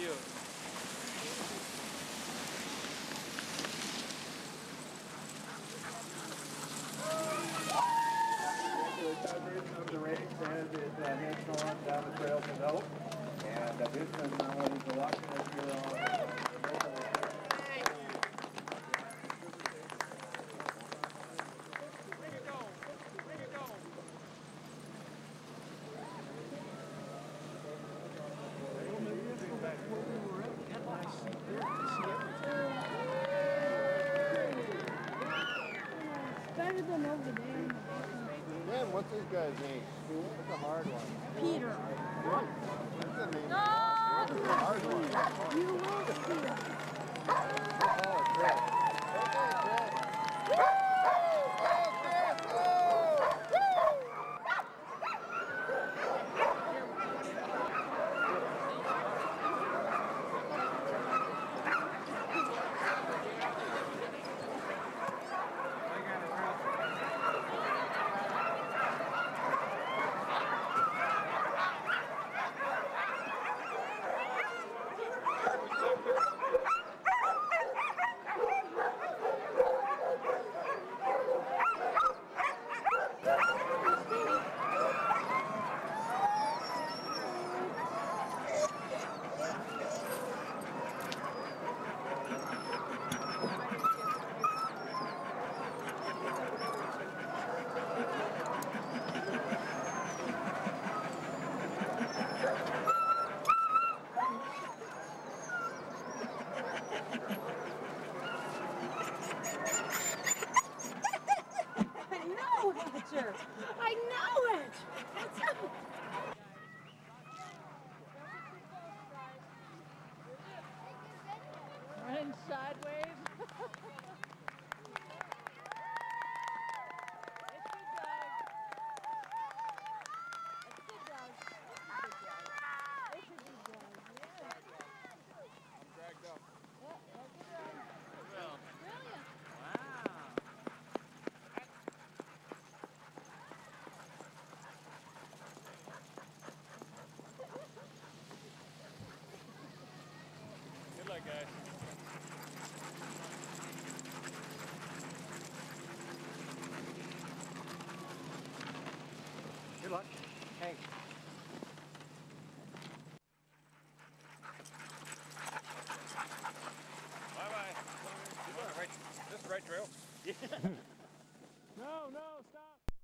you. Of the race as it uh, on down the trail to And this is now the than over there. Man, what's this guy's name? That's a hard one. Peter. What's I know it. Run sideways. Good luck, guys. Good luck. Hank. Bye bye. Right, this is the right trail? No, no,